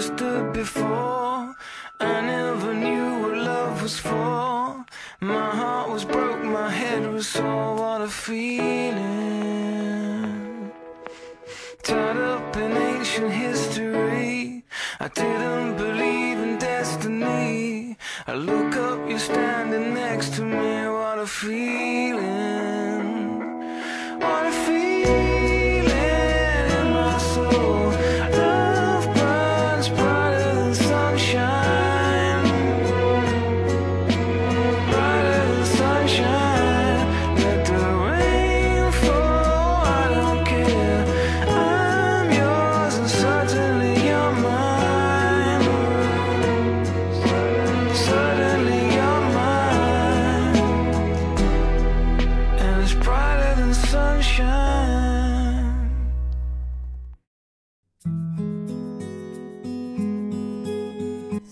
understood before. I never knew what love was for. My heart was broke, my head was sore. What a feeling. Tied up in ancient history. I didn't believe in destiny. I look up, you're standing next to me. What a feeling.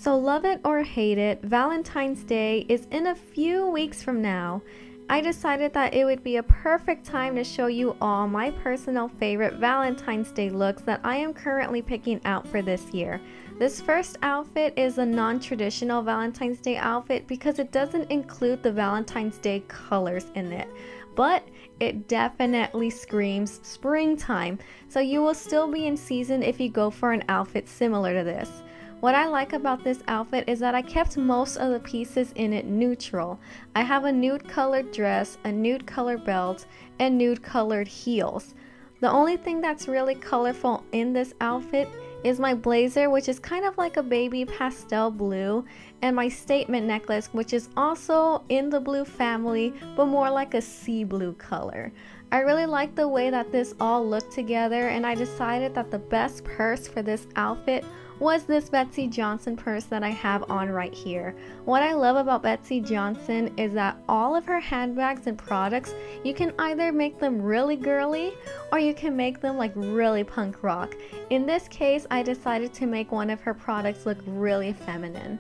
So, love it or hate it, Valentine's Day is in a few weeks from now. I decided that it would be a perfect time to show you all my personal favorite Valentine's Day looks that I am currently picking out for this year. This first outfit is a non traditional Valentine's Day outfit because it doesn't include the Valentine's Day colors in it, but it definitely screams springtime, so you will still be in season if you go for an outfit similar to this. What I like about this outfit is that I kept most of the pieces in it neutral. I have a nude colored dress, a nude colored belt, and nude colored heels. The only thing that's really colorful in this outfit is my blazer, which is kind of like a baby pastel blue, and my statement necklace, which is also in the blue family, but more like a sea blue color. I really like the way that this all looked together, and I decided that the best purse for this outfit was this Betsey Johnson purse that I have on right here. What I love about Betsey Johnson is that all of her handbags and products, you can either make them really girly or you can make them like really punk rock. In this case, I decided to make one of her products look really feminine.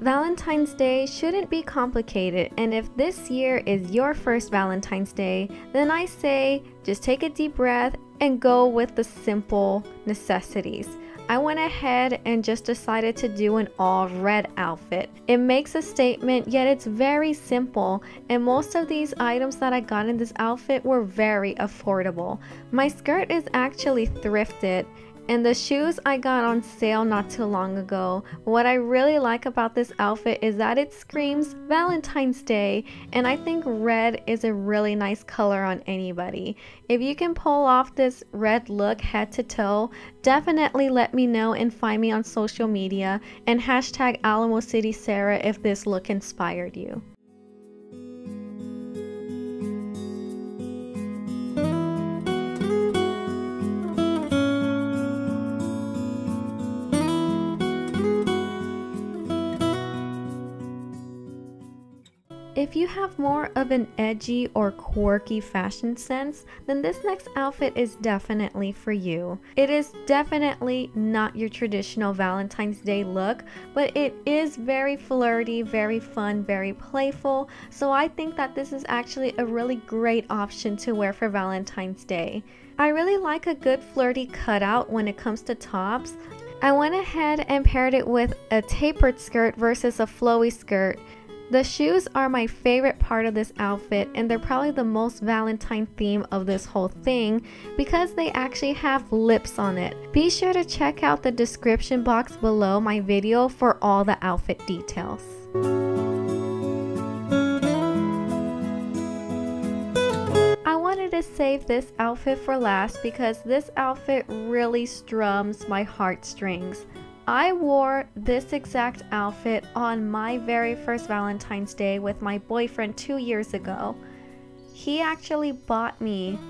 Valentine's Day shouldn't be complicated, and if this year is your first Valentine's Day, then I say just take a deep breath and go with the simple necessities. I went ahead and just decided to do an all red outfit. It makes a statement, yet it's very simple, and most of these items that I got in this outfit were very affordable. My skirt is actually thrifted and the shoes I got on sale not too long ago. What I really like about this outfit is that it screams Valentine's Day, and I think red is a really nice color on anybody. If you can pull off this red look head to toe, definitely let me know and find me on social media and hashtag Alamo City Sara if this look inspired you. If you have more of an edgy or quirky fashion sense, then this next outfit is definitely for you. It is definitely not your traditional Valentine's Day look, but it is very flirty, very fun, very playful, so I think that this is actually a really great option to wear for Valentine's Day. I really like a good flirty cutout when it comes to tops. I went ahead and paired it with a tapered skirt versus a flowy skirt. The shoes are my favorite part of this outfit and they're probably the most Valentine theme of this whole thing because they actually have lips on it. Be sure to check out the description box below my video for all the outfit details. I wanted to save this outfit for last because this outfit really strums my heartstrings. I wore this exact outfit on my very first Valentine's Day with my boyfriend two years ago. He actually bought me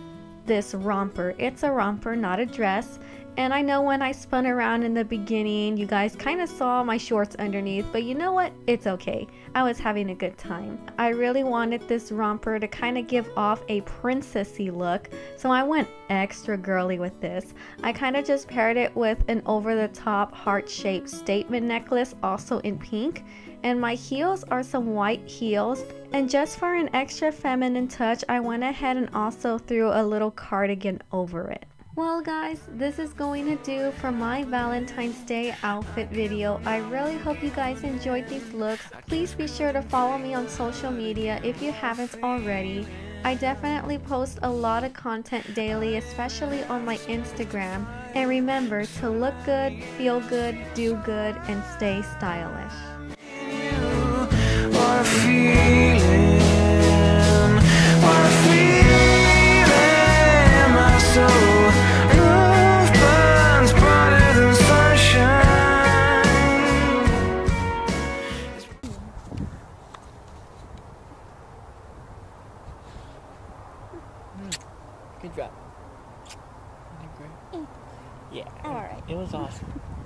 this romper. It's a romper, not a dress. And I know when I spun around in the beginning, you guys kind of saw my shorts underneath, but you know what? It's okay. I was having a good time. I really wanted this romper to kind of give off a princessy look, so I went extra girly with this. I kind of just paired it with an over the top heart shaped statement necklace, also in pink. And my heels are some white heels, And just for an extra feminine touch, I went ahead and also threw a little cardigan over it. Well guys, this is going to do for my Valentine's Day outfit video. I really hope you guys enjoyed these looks. Please be sure to follow me on social media if you haven't already. I definitely post a lot of content daily, especially on my Instagram. And remember to look good, feel good, do good, and stay stylish. Good job. You did great. Yeah. All right. It was awesome.